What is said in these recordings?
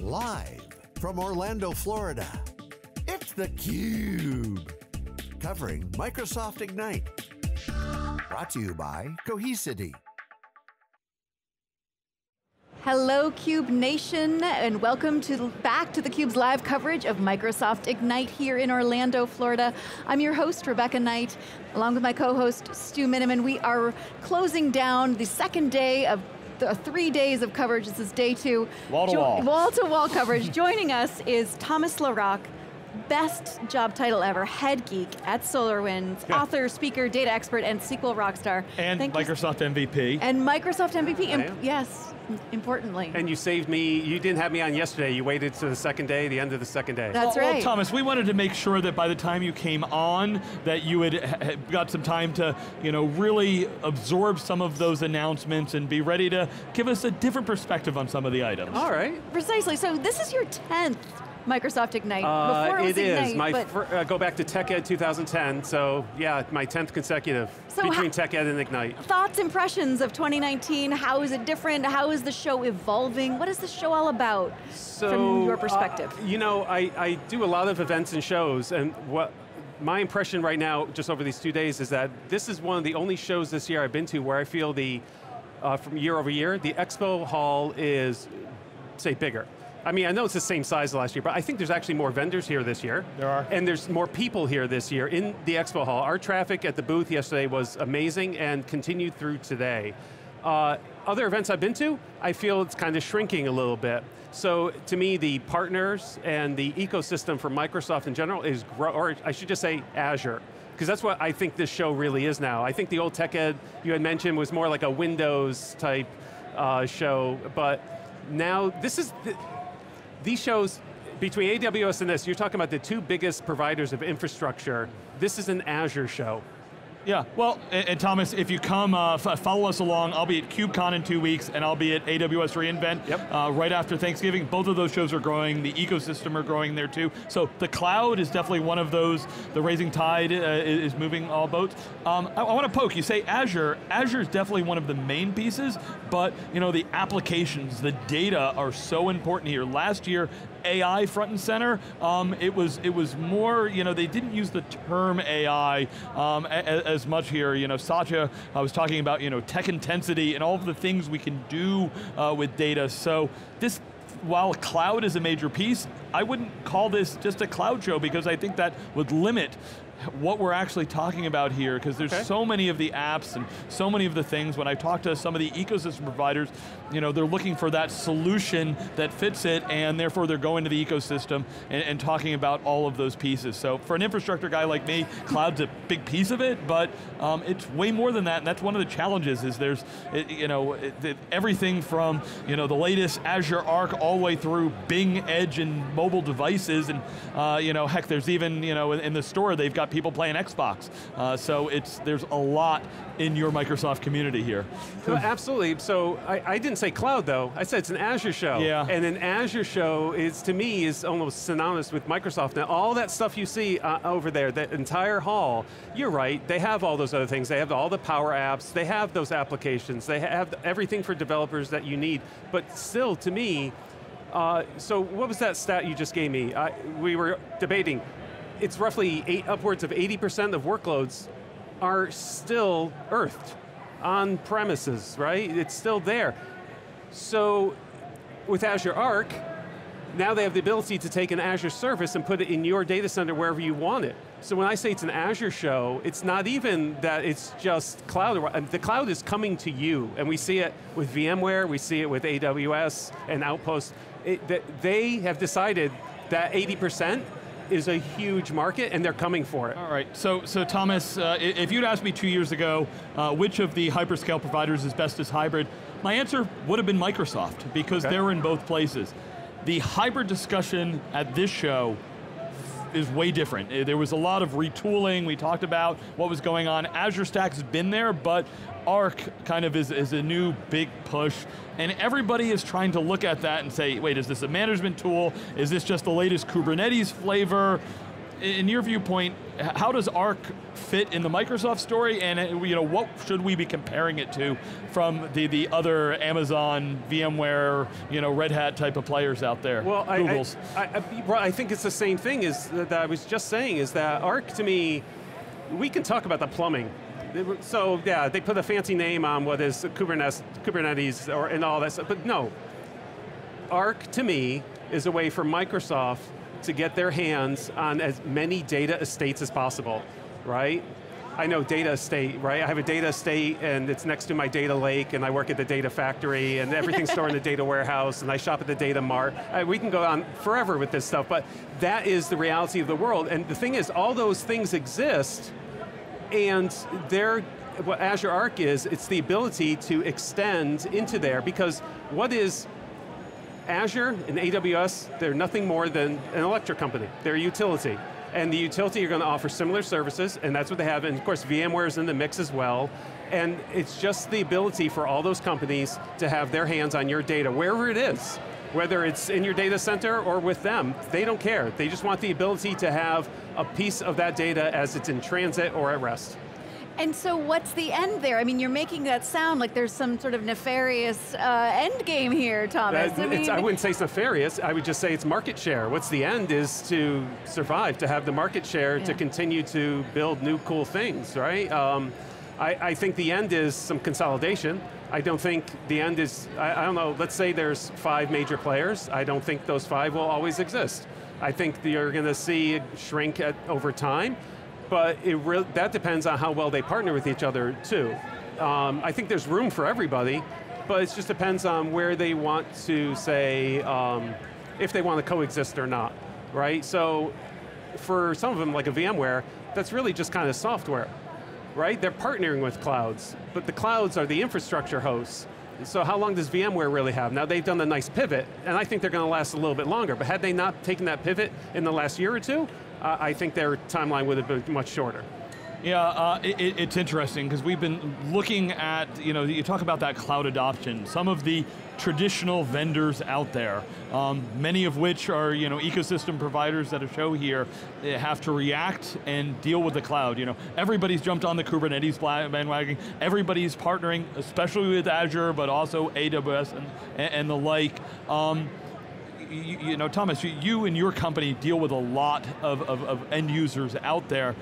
Live from Orlando, Florida, it's theCUBE. Covering Microsoft Ignite. Brought to you by Cohesity. Hello CUBE Nation, and welcome to back to theCUBE's live coverage of Microsoft Ignite here in Orlando, Florida. I'm your host, Rebecca Knight, along with my co-host, Stu Miniman. We are closing down the second day of the uh, three days of coverage. This is day two. Wall to wall. Wall to wall coverage. Joining us is Thomas LaRock, best job title ever, head geek at SolarWinds, yeah. author, speaker, data expert, and SQL rockstar. And Thank Microsoft you. MVP. And Microsoft MVP, yes, importantly. And you saved me, you didn't have me on yesterday, you waited to the second day, the end of the second day. That's oh, well, right. Well, Thomas, we wanted to make sure that by the time you came on, that you had got some time to you know, really absorb some of those announcements and be ready to give us a different perspective on some of the items. All right. Precisely, so this is your 10th Microsoft Ignite. Uh, Before it, was it Ignite, is. My uh, go back to TechEd 2010. So yeah, my 10th consecutive so between TechEd and Ignite. Thoughts, impressions of 2019. How is it different? How is the show evolving? What is the show all about so, from your perspective? Uh, you know, I, I do a lot of events and shows, and what my impression right now, just over these two days, is that this is one of the only shows this year I've been to where I feel the, uh, from year over year, the expo hall is, say, bigger. I mean, I know it's the same size last year, but I think there's actually more vendors here this year. There are. And there's more people here this year in the expo hall. Our traffic at the booth yesterday was amazing and continued through today. Uh, other events I've been to, I feel it's kind of shrinking a little bit. So to me, the partners and the ecosystem for Microsoft in general is, or I should just say Azure because that's what I think this show really is now. I think the old TechEd you had mentioned was more like a Windows type uh, show, but now this is, these shows, between AWS and this, you're talking about the two biggest providers of infrastructure. This is an Azure show. Yeah, well, and, and, Thomas, if you come, uh, follow us along. I'll be at KubeCon in two weeks, and I'll be at AWS reInvent yep. uh, right after Thanksgiving. Both of those shows are growing. The ecosystem are growing there too. So the cloud is definitely one of those. The rising tide uh, is moving all boats. Um, I, I want to poke. You say Azure. Azure is definitely one of the main pieces, but you know the applications, the data are so important here. Last year, AI front and center. Um, it was it was more, you know, they didn't use the term AI um, as, as, much here. You know, Satya I was talking about, you know, tech intensity and all of the things we can do uh, with data. So this while cloud is a major piece, I wouldn't call this just a cloud show because I think that would limit what we're actually talking about here, because there's okay. so many of the apps and so many of the things, when I talk to some of the ecosystem providers, you know, they're looking for that solution that fits it, and therefore they're going to the ecosystem and, and talking about all of those pieces. So for an infrastructure guy like me, cloud's a big piece of it, but um, it's way more than that, and that's one of the challenges, is there's, it, you know, it, everything from, you know, the latest Azure Arc all the way through Bing, Edge, and mobile devices, and, uh, you know, heck, there's even, you know, in, in the store, they've got people playing Xbox. Uh, so it's there's a lot in your Microsoft community here. So absolutely, so I, I, didn't say cloud though, I said it's an Azure show. Yeah. And an Azure show is, to me, is almost synonymous with Microsoft. Now all that stuff you see uh, over there, that entire hall, you're right, they have all those other things. They have all the power apps, they have those applications, they have everything for developers that you need, but still, to me, uh, so what was that stat you just gave me? I, we were debating, it's roughly eight, upwards of 80% of workloads are still earthed on premises, right? It's still there. So with Azure Arc, now they have the ability to take an Azure service and put it in your data center wherever you want it. So when I say it's an Azure show, it's not even that it's just cloud. The cloud is coming to you, and we see it with VMware, we see it with AWS and Outpost. It, they have decided that 80% is a huge market and they're coming for it. All right, so, so Thomas, uh, if you'd asked me two years ago, uh, which of the hyperscale providers is best as hybrid, my answer would have been Microsoft, because okay. they're in both places. The hybrid discussion at this show is way different. Uh, there was a lot of retooling, we talked about what was going on. Azure Stack has been there, but Arc kind of is, is a new big push, and everybody is trying to look at that and say, wait, is this a management tool? Is this just the latest Kubernetes flavor? In your viewpoint, how does Arc fit in the Microsoft story, and uh, you know what should we be comparing it to from the the other Amazon, VMware, you know Red Hat type of players out there? Well, I, Google's. I, I, well, I think it's the same thing as that I was just saying. Is that Arc to me? We can talk about the plumbing. So yeah, they put a fancy name on what is Kubernetes, Kubernetes, or and all that stuff. But no, Arc to me is a way for Microsoft to get their hands on as many data estates as possible, right? I know data estate, right? I have a data estate and it's next to my data lake and I work at the data factory and everything's stored in the data warehouse and I shop at the data mart. Uh, we can go on forever with this stuff, but that is the reality of the world. And the thing is, all those things exist and they're, what Azure Arc is, it's the ability to extend into there because what is Azure and AWS, they're nothing more than an electric company. They're a utility. And the utility you're going to offer similar services, and that's what they have, and of course VMware is in the mix as well. And it's just the ability for all those companies to have their hands on your data, wherever it is. Whether it's in your data center or with them, they don't care. They just want the ability to have a piece of that data as it's in transit or at rest. And so what's the end there? I mean, you're making that sound like there's some sort of nefarious uh, end game here, Thomas. Uh, I, mean, I wouldn't say it's nefarious, I would just say it's market share. What's the end is to survive, to have the market share, Yeah. to continue to build new cool things, right? Um, I, I think the end is some consolidation. I don't think the end is, I, I don't know, let's say there's five major players. I don't think those five will always exist. I think you're going to see it shrink at, over time, but that depends on how well they partner with each other too. Um, I think there's room for everybody, but it just depends on where they want to say, um, if they want to coexist or not, right? So for some of them, like a VMware, that's really just kind of software, right? They're partnering with clouds, but the clouds are the infrastructure hosts. So how long does VMware really have? Now they've done a nice pivot, and I think they're going to last a little bit longer, but had they not taken that pivot in the last year or two, uh, I think their timeline would have been much shorter. Yeah, uh, it, it- it's interesting because we've been looking at, you know, you talk about that cloud adoption. Some of the traditional vendors out there, um, many of which are, you know, ecosystem providers that are show here, have to react and deal with the cloud. You know, everybody's jumped on the Kubernetes bandwagon. Everybody's partnering, especially with Azure, but also AWS and, and, and the like. Um, you, you know, Thomas, you, you and your company deal with a lot of, of, of end users out there.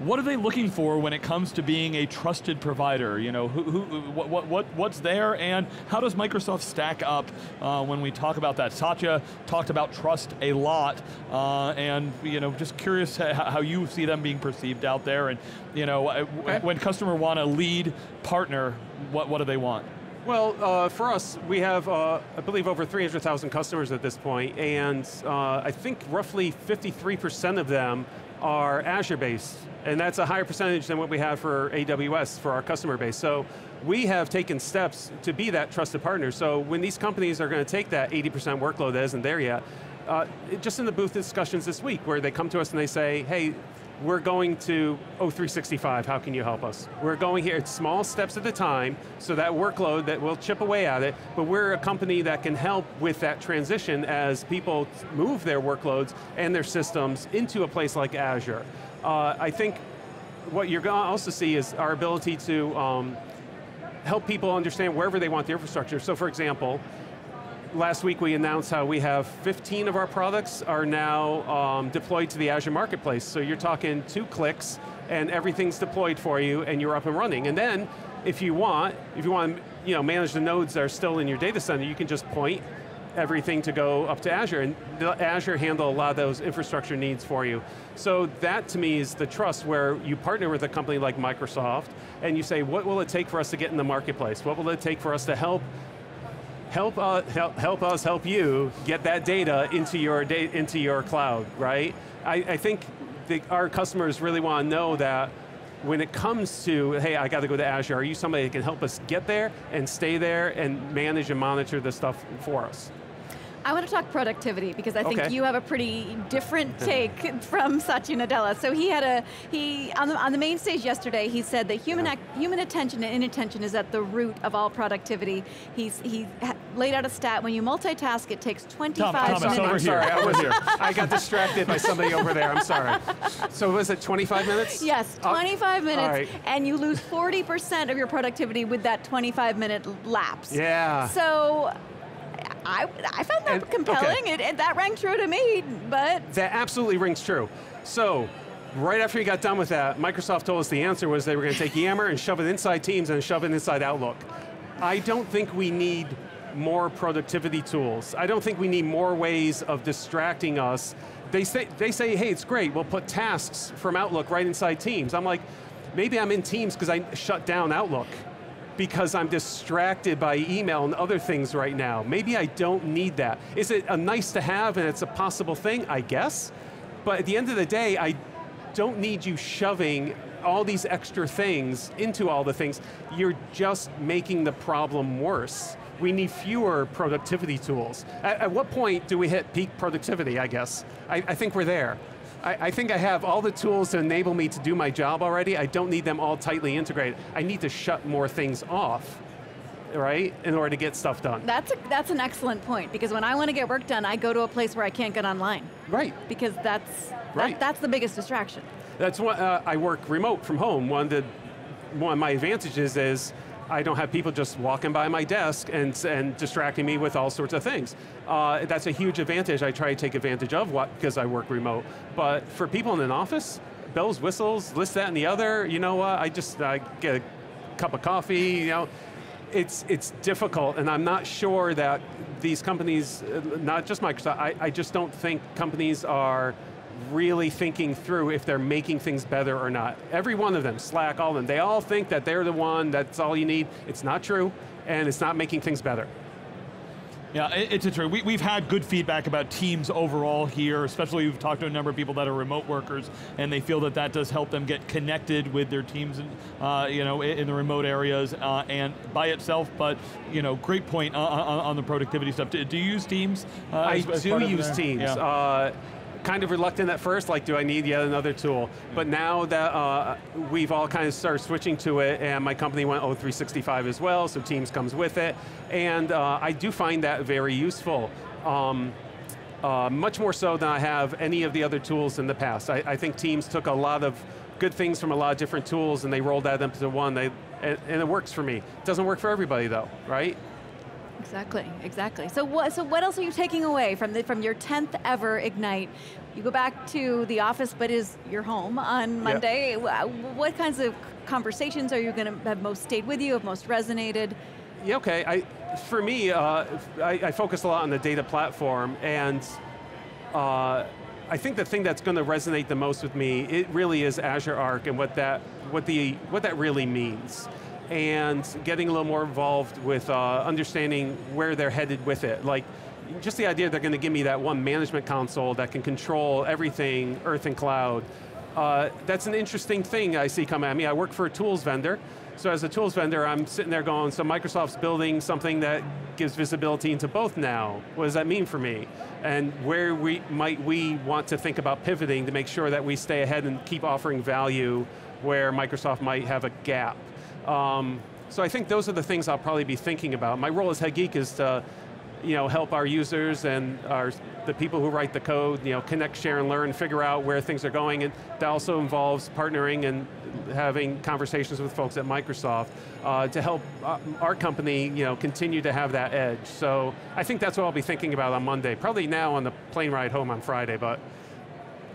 What are they looking for when it comes to being a trusted provider? You know, who, who, what, what, what, what's there, and how does Microsoft stack up uh, when we talk about that? Satya talked about trust a lot, uh, and you know, just curious how, how you see them being perceived out there, and you know, uh, Okay. when customer want a lead partner, what, what do they want? Well, uh, for us, we have, uh, I believe, over 300,000 customers at this point, and uh, I think roughly 53% of them are Azure-based, and that's a higher percentage than what we have for AWS for our customer base. So we have taken steps to be that trusted partner. So when these companies are going to take that 80% workload that isn't there yet, uh, just in the booth discussions this week, where they come to us and they say, hey, we're going to O365, how can you help us? We're going here, it's small steps at a time, so that workload that we'll chip away at it, but we're a company that can help with that transition as people move their workloads and their systems into a place like Azure. Uh, I think what you're going to also see is our ability to um, help people understand wherever they want the infrastructure. So for example, last week we announced how we have 15 of our products are now um, deployed to the Azure Marketplace. So you're talking two clicks and everything's deployed for you and you're up and running. And then if you want, if you want to you know, manage the nodes that are still in your data center, you can just point everything to go up to Azure, and Azure handle a lot of those infrastructure needs for you. So that to me is the trust where you partner with a company like Microsoft, and you say, what will it take for us to get in the marketplace? What will it take for us to help help, uh, help, help us help you get that data into your, da into your cloud, right? I, I think the, our customers really want to know that when it comes to, hey, I got to go to Azure, are you somebody that can help us get there and stay there and manage and monitor the stuff for us? I want to talk productivity because I think Okay. you have a pretty different take from Satya Nadella. So he had a he on the on the main stage yesterday. He said that human ac- human attention and inattention is at the root of all productivity. He's he laid out a stat when you multitask, it takes 25 Thomas, minutes. over I'm here, sorry, I was here. I got distracted by somebody over there. I'm sorry. So was it 25 minutes? Yes, Uh, 25 minutes, all right. and you lose 40% of your productivity with that 25 minute lapse. Yeah. So I, I found that And- okay. compelling. It, it, that rang true to me, but That absolutely rings true. So, right after we got done with that, Microsoft told us the answer was they were going to take Yammer and shove it inside Teams and shove it inside Outlook. I don't think we need more productivity tools. I don't think we need more ways of distracting us. They say, they say, hey, it's great, we'll put tasks from Outlook right inside Teams. I'm like, maybe I'm in Teams because I shut down Outlook because I'm distracted by email and other things right now. Maybe I don't need that. Is it a nice to have and it's a possible thing? I guess. But at the end of the day, I don't need you shoving all these extra things into all the things. You're just making the problem worse. We need fewer productivity tools. At, at what point do we hit peak productivity, I guess? I, I think we're there. I, I think I have all the tools to enable me to do my job already. I don't need them all tightly integrated. I need to shut more things off, right, in order to get stuff done. that's, a, that's an excellent point because when I want to get work done, I go to a place where I can't get online Right. because that's, Right. that, that's the biggest distraction. That's what uh, I work remote from home. One of the one of my advantages is I don't have people just walking by my desk and and distracting me with all sorts of things. Uh, that's a huge advantage. I try to take advantage of what because I work remote. But for people in an office, bells, whistles, this, that, and the other. You know what? I just I get a cup of coffee. You know. It's, it's difficult, and I'm not sure that these companies, uh, not just Microsoft, I, I just don't think companies are really thinking through if they're making things better or not. Every one of them, Slack, all of them, they all think that they're the one, that's all you need. It's not true, and it's not making things better. Yeah, it's true. We, we've had good feedback about teams overall here, especially we've talked to a number of people that are remote workers, and they feel that that does help them get connected with their teams, in, uh, you know, in, the remote areas, uh, and by itself. But you know, great point on, on, on the productivity stuff. Do, you use Teams? Uh, I do use? Teams. Yeah. Kind of reluctant at first, like do I need yet another tool? But now that uh, we've all kind of started switching to it, and my company went O365 as well, so Teams comes with it, and uh, I do find that very useful. Um, uh, much more so than I have any of the other tools in the past. I, I think Teams took a lot of good things from a lot of different tools and they rolled that into one, they, and, and it works for me. It doesn't work for everybody though, right? Exactly, exactly. So what, so what else are you taking away from, the, from your 10th ever Ignite? You go back to the office, but is your home on Monday. Wha- What kinds of conversations are you going to have most stayed with you, have most resonated? Yeah, okay. I, for me, uh, I, I focus a lot on the data platform, and uh, I think the thing that's going to resonate the most with me, it really is Azure Arc and what that, what the, what that really means. And getting a little more involved with uh, understanding where they're headed with it. Like, just the idea they're going to give me that one management console that can control everything, Earth and Cloud. Uh, that's an interesting thing I see coming at me. I work for a tools vendor, so as a tools vendor, I'm sitting there going, so Microsoft's building something that gives visibility into both now. What does that mean for me? And where we might we want to think about pivoting to make sure that we stay ahead and keep offering value where Microsoft might have a gap. Um, so I think those are the things I'll probably be thinking about. My role as head geek is to you know, help our users and our, the people who write the code, you know, connect, share, and learn, figure out where things are going, and that also involves partnering and having conversations with folks at Microsoft uh, to help uh, our company, you know, continue to have that edge. So I think that's what I'll be thinking about on Monday. Probably now on the plane ride home on Friday, but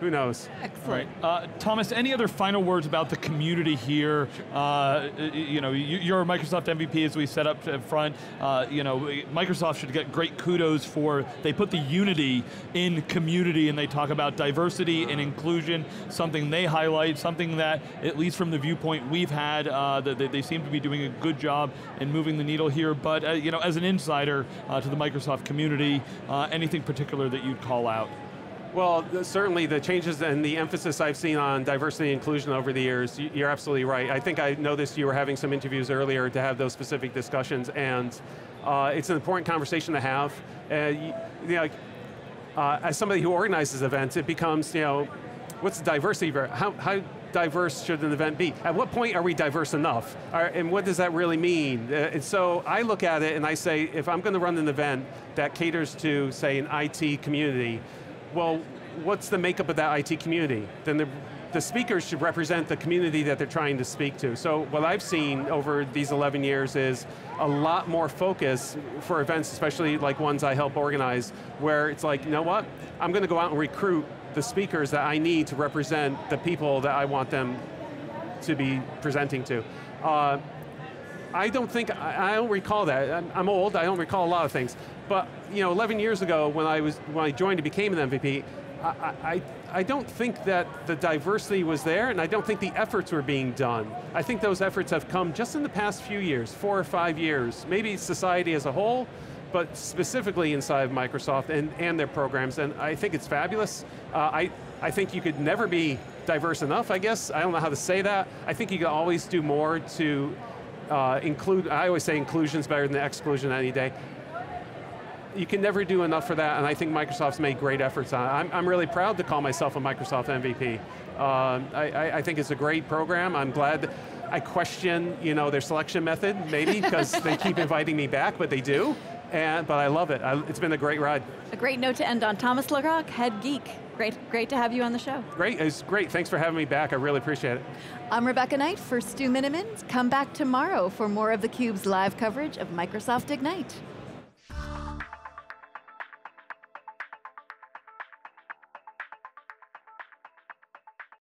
who knows? Excellent. Right. Uh, Thomas, any other final words about the community here? Uh, you know, you- you're a Microsoft MVP as we set up in front. Uh, you know, Microsoft should get great kudos for, they put the unity in community and they talk about diversity and inclusion, something they highlight, something that, at least from the viewpoint we've had, uh, that they, they seem to be doing a good job in moving the needle here. But, uh, you know, as an insider uh, to the Microsoft community, uh, anything particular that you'd call out? Well, th- certainly the changes and the emphasis I've seen on diversity and inclusion over the years, you're absolutely right. I think I noticed you were having some interviews earlier to have those specific discussions, and Uh, it's an important conversation to have. Uh, you, you know, uh, as somebody who organizes events, it becomes, you know, what's the diversity? How, how diverse should an event be? At what point are we diverse enough? and what does that really mean? Uh, and so I look at it and I say, if I'm going to run an event that caters to, say, an IT community, well, what's the makeup of that IT community? Then the, the speakers should represent the community that they're trying to speak to. So what I've seen over these 11 years is a lot more focus for events, especially like ones I help organize, where it's like, you know what? I'm going to go out and recruit the speakers that I need to represent the people that I want them to be presenting to. Uh, I don't think, I, don't recall that. I'm, I'm, old, I don't recall a lot of things. But you know, 11 years ago when I, was, when I joined and became an MVP, I, I, I don't think that the diversity was there and I don't think the efforts were being done. I think those efforts have come just in the past few years, four or five years, maybe society as a whole, but specifically inside of Microsoft and, and their programs, and I think it's fabulous. Uh, I, I think you could never be diverse enough, I guess. I don't know how to say that. I think you can always do more to uh, include, I always say inclusion is better than exclusion any day. You can never do enough for that, and I think Microsoft's made great efforts on it. I'm, I'm really proud to call myself a Microsoft MVP. Uh, I, I think it's a great program. I'm glad I question, you know, their selection method, maybe, because they keep inviting me back, but they do and, but I love it. I, it's been a great ride. A great note to end on. Thomas LaRock, head geek. Great, great to have you on the show. Great, it's great. Thanks for having me back. I really appreciate it. I'm Rebecca Knight for Stu Miniman. Come back tomorrow for more of theCUBE's live coverage of Microsoft Ignite.